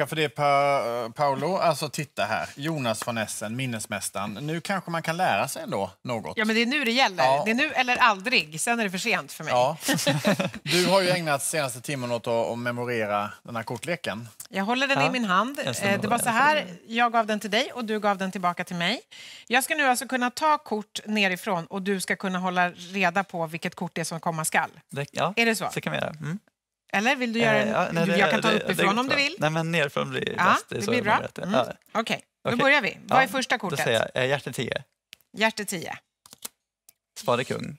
tacka för det pa Paolo. Alltså titta här, Jonas von Essen, minnesmästaren. Nu kanske man kan lära sig ändå något. Ja, men det är nu det gäller. Ja. Det är nu eller aldrig. Sen är det för sent för mig. Ja. Du har ju ägnat senaste timmen åt att memorera den här kortleken. Jag håller den Ja, i min hand. Eh, Det var så här, jag gav den till dig och du gav den tillbaka till mig. Jag ska nu alltså kunna ta kort nerifrån och du ska kunna hålla reda på vilket kort det är som komma skall. Det, ja, Är det så? Så kan vi göra. Mm. Eller vill du göra en... Eh, nej, det- jag kan ta det- det uppifrån går om du vill. Nej, men nerifrån blir Ja, bäst. det blir jag bra. det- Mm. Ja. Okej, då Okej. börjar vi. Vad Ja, är första Då kortet? säger jag eh, hjärter 10, Hjärte 10. spade kung,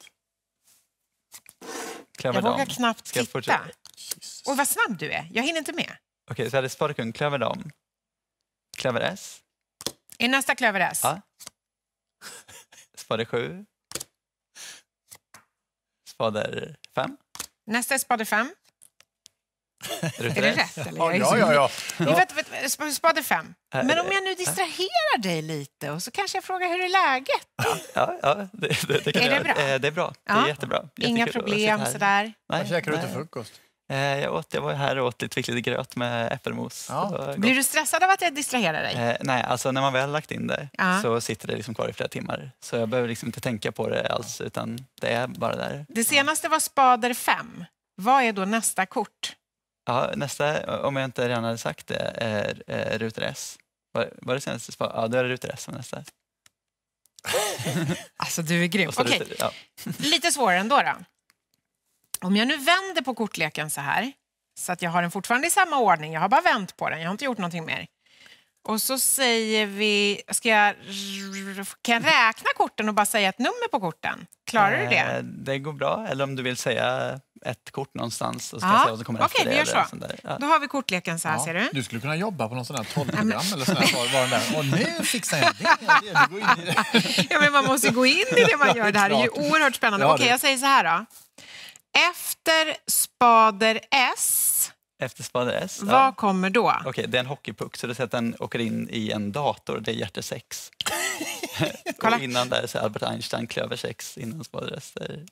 klöver Jag vågar dam. knappt Ska jag titta. Och vad snabb du är. Jag hinner inte med. Okej, så hade spade kung, klöver dam, klöver S, Är nästa klöver S? Ja. spade 7, spader 5, Nästa är spade 5. Är det rätt? Eller? Ja, är ja, ja. ja. Ja. spade 5. Äh, Men om jag nu distraherar dig lite och så kanske jag frågar hur är läget? Ja, ja det, det, det kan Är det bra? Eh, Det är bra. Det Ja. är jättebra. Inga Jättekul att problem sådär? Nej, Vad käkar du till frukost? Eh, Jag, åt, jag var här och åt lite lite gröt med äppelmos. Ja. Det. Blir du stressad av att jag distraherar dig? Eh, nej, alltså när man väl lagt in det Ja. så sitter det liksom kvar i flera timmar. Så jag behöver liksom inte tänka på det alls, utan det är bara där. Det senaste var spader 5. Vad är då nästa kort? Ja, nästa, om jag inte redan hade sagt det, är, är ruter S. Var, var det senaste? spa- Ja, då är det ruter S som nästa. Alltså du är grym. Okej, ruter- ja. lite svårare ändå då. Om jag nu vänder på kortleken så här, så att jag har den fortfarande i samma ordning, jag har bara vänt på den, jag har inte gjort någonting mer. Och så säger vi, ska jag, kan jag räkna korten och bara säga ett nummer på korten? Klarar du det? Eh, Det går bra, eller om du vill säga ett kort någonstans och ska Ja, jag säga vad som kommer okej, efter det. vi gör så. där. Ja. Då har vi kortleken så här, Ja. ser du? Du skulle kunna jobba på någon sån här tolvprogram eller sån här. Var, där. Och nu fixar jag det. det. Du går in i det. Ja, men man måste gå in i det man gör. Det här är ju oerhört spännande. Ja, Okej, det- jag säger så här då. Efter spader S, Efter spader S. ja. vad kommer då? Okej, det är en hockeypuck, så du säger att den åker in i en dator. Det är hjärter 6. Kolla. och innan där så är Albert Einstein klöver 6 innan spader S. där.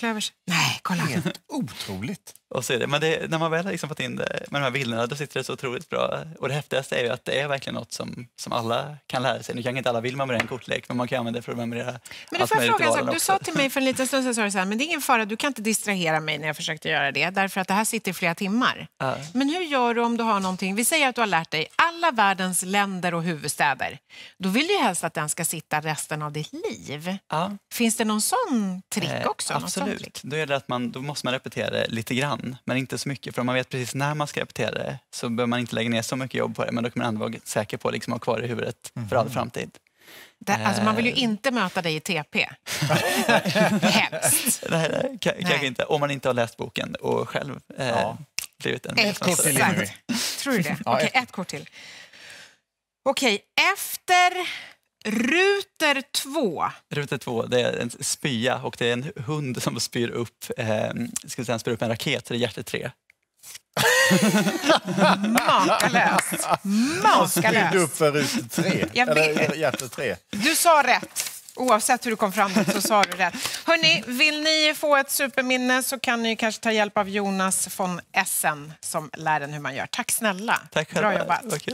Klövers... Nej, kolla. Helt otroligt. Och så det. Men det, när man väl har liksom fått in det med de här bilderna, då sitter det så otroligt bra. Och det häftigaste är ju att det är verkligen något som, som alla kan lära sig. Nu kanske inte alla vill memorera en kortlek, men man kan använda det för att memorera Men allt möjligt fråga Du sa till mig för en liten stund sedan så här, men det är ingen fara, du kan inte distrahera mig när jag försökte göra det, därför att det här sitter i flera timmar. Ja. Men hur gör du om du har någonting, vi säger att du har lärt dig alla världens länder och huvudstäder. Då vill du ju helst att den ska sitta resten av ditt liv. Ja. Finns det någon sån trick Eh, också? Sån Absolut. trick? Då, är det att man, då måste man repetera det lite grann, men inte så mycket. För om man vet precis när man ska repetera det så behöver man inte lägga ner så mycket jobb på det, men då kan man ändå vara säker på att liksom ha kvar i huvudet för all framtid. Det, alltså man vill ju Eh. inte möta dig i TP. Helst. Nej, nej, ka- Nej. kanske inte. Om man inte har läst boken och själv eh, Ja. blivit en Ett kort till. Tror du det? Ja, Okej, ett ett kort till. Okej, efter ruter två. Ruta två, det är en spya och det är en hund som spyr upp, eh, ska säga, spyr upp en raket, det är hjärter tre. Makalöst. Spydde upp Makalöst. för tre. Jag Eller vet. hjärta tre. Du sa rätt. Oavsett hur du kom fram dit så sa du rätt. Hörrni, vill ni få ett superminne så kan ni kanske ta hjälp av Jonas von Essen som lär en hur man gör. Tack snälla. Tack Bra själva. jobbat. Vad kul.